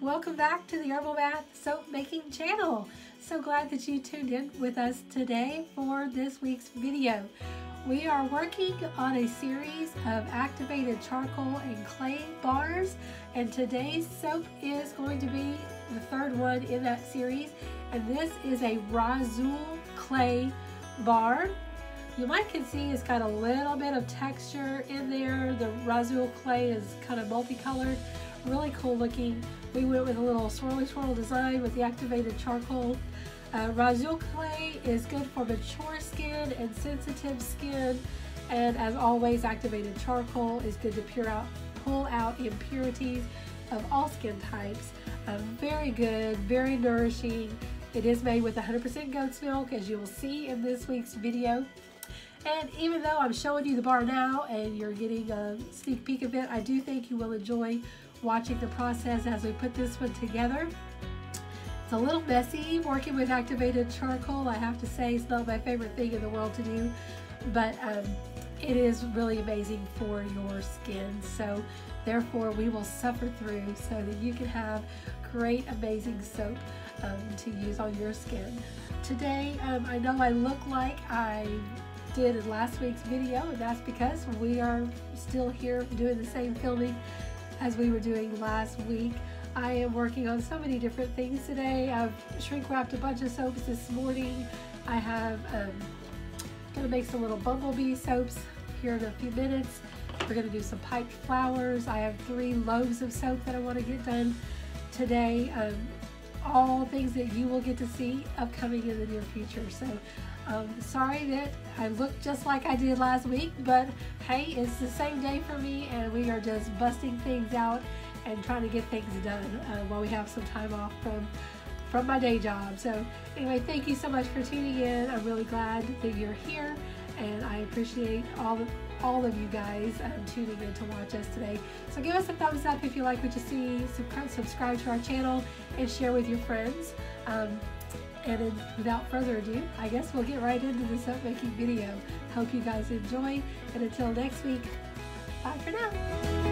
welcome back to the Herbal Bath Soap Making channel. So glad that you tuned in with us today for this week's video. We are working on a series of activated charcoal and clay bars and today's soap is going to be the third one in that series and this is a Rhassoul clay bar. You might can see it's got a little bit of texture in there. The Rhassoul clay is kind of multicolored, really cool looking. We went with a little swirly swirl design with the activated charcoal. Uh, Rhassoul clay is good for mature skin and sensitive skin. And as always, activated charcoal is good to out, pull out impurities of all skin types. Uh, very good, very nourishing. It is made with 100% goat's milk, as you will see in this week's video. And even though I'm showing you the bar now and you're getting a sneak peek of it, I do think you will enjoy watching the process as we put this one together. It's a little messy working with activated charcoal. I have to say it's not my favorite thing in the world to do, but um, it is really amazing for your skin. So therefore we will suffer through so that you can have great amazing soap um, to use on your skin. Today um, I know I look like I did in last week's video and that's because we are still here doing the same filming as we were doing last week. I am working on so many different things today. I've shrink wrapped a bunch of soaps this morning. I have um, gonna make some little bumblebee soaps here in a few minutes. We're gonna do some piped flowers. I have three loaves of soap that I wanna get done today. Um, all things that you will get to see upcoming in the near future. So um, sorry that I look just like I did last week, but hey, it's the same day for me and we are just busting things out and trying to get things done uh, while we have some time off from from my day job. So anyway, thank you so much for tuning in. I'm really glad that you're here and I appreciate all the all of you guys um, tuning in to watch us today. So give us a thumbs up if you like what you see, subscribe to our channel, and share with your friends. Um, and without further ado, I guess we'll get right into the soap making video. Hope you guys enjoy, and until next week, bye for now.